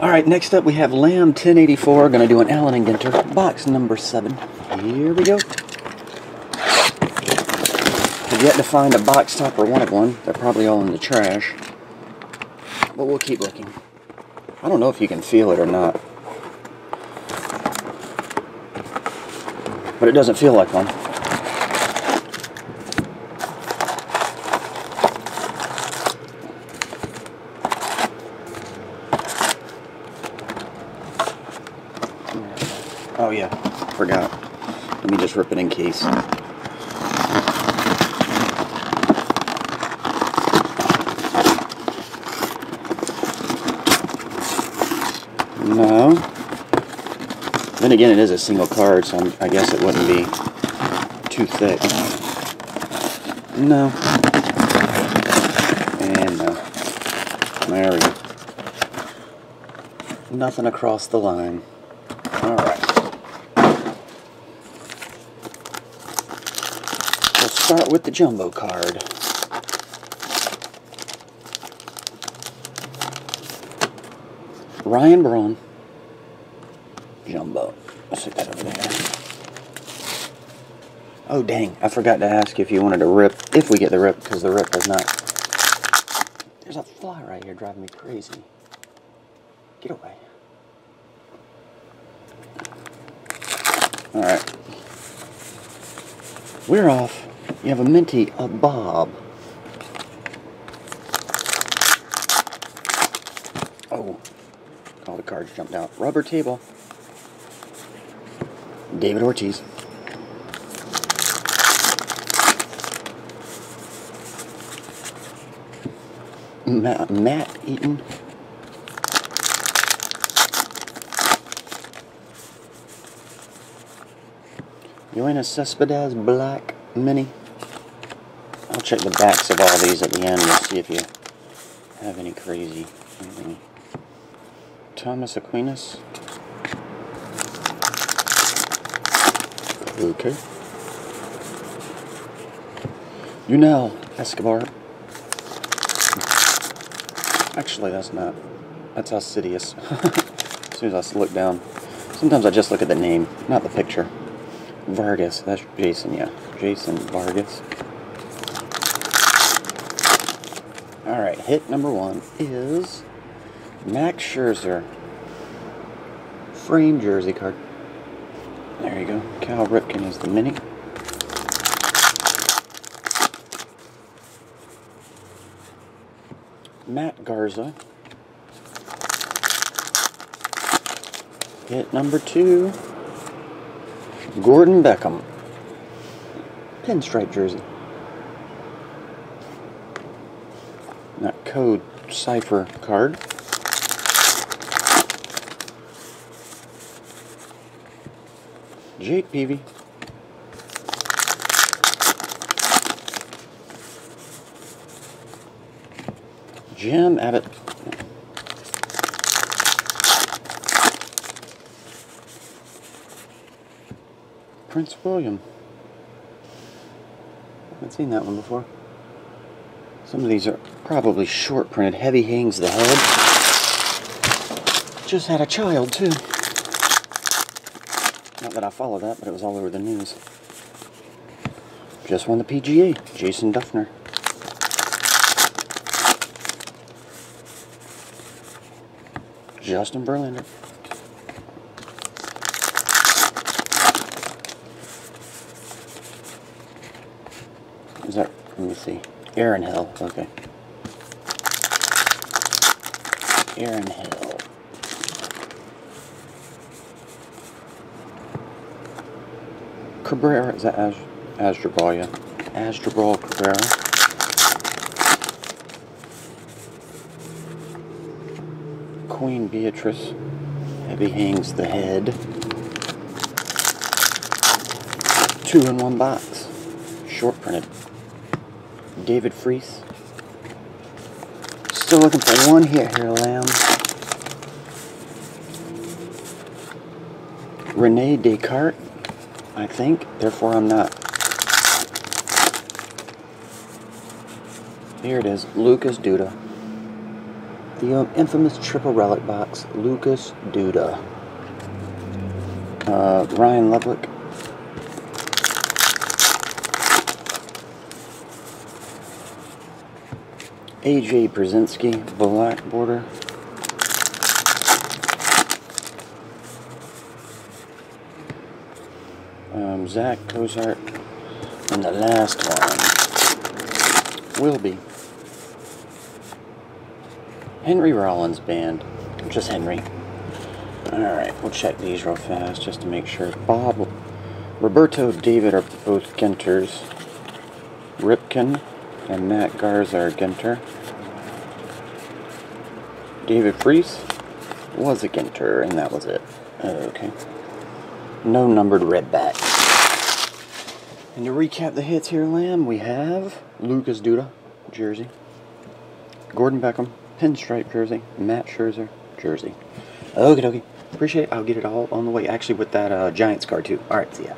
Alright, next up we have Lam 1084. Gonna do an Allen and Ginter, box number 7. Here we go. I've yet to find a box top or one of one. They're probably all in the trash. But we'll keep looking. I don't know if you can feel it or not. But it doesn't feel like one. Oh yeah, forgot. Let me just rip it in case. No. Then again, it is a single card, so I'm, I guess it wouldn't be too thick. No. And no. There we go. Nothing across the line. Alright. We'll start with the jumbo card. Ryan Braun. Jumbo. Let's stick that over there. Oh dang, I forgot to ask if you wanted to rip, if we get the rip, because the rip has not. There's a fly right here driving me crazy. Get away. Alright. We're off. You have a minty, a bob. Oh, all the cards jumped out. Rubber table. David Ortiz. Matt, Matt Eaton. Yoenis Cespedes Black Mini. Check the backs of all these at the end and see if you have any crazy anything. Thomas Aquinas. Okay. Yunel Escobar. Actually, that's not. That's Alcides. as soon as I look down. Sometimes I just look at the name, not the picture. Vargas. That's Jason, yeah. Jason Vargas. Alright, hit number one is Max Scherzer. Frame jersey card. There you go. Cal Ripken is the mini. Matt Garza. Hit number two. Gordon Beckham. Pinstripe jersey. That code cipher card. Jake Peavy. Jim Abbott. Prince William. I haven't seen that one before. Some of these are probably short printed. Heavy hangs the head. Just had a child, too. Not that I follow that, but it was all over the news. Just won the PGA. Jason Dufner. Justin Verlander. Is that, let me see. Aaron Hill, okay. Aaron Hill. Cabrera, is that Az yeah. Cabrera. Queen Beatrice. Heavy hangs the head. Two in one box. Short printed. David Freese. Still looking for one hit here, Lam. Rene Descartes, I think. Therefore, I'm not. Here it is. Lucas Duda. The infamous triple relic box, Lucas Duda. Uh, Ryan Ludwick. AJ Pierzynski, black border. Um, Zach Cozart. And the last one will be Henry Rollins Band. Just Henry. Alright, we'll check these real fast just to make sure. Bob, Roberto, David are both Ginters. Ripken and Matt Garza are Ginter. David Freese was a Ginter, and that was it. Okay. No numbered red back. And to recap the hits here, Lam, we have Lucas Duda, jersey. Gordon Beckham, pinstripe jersey. Matt Scherzer, jersey. Okie dokie. Appreciate it. I'll get it all on the way. Actually, with that uh, Giants card, too. Alright, see ya.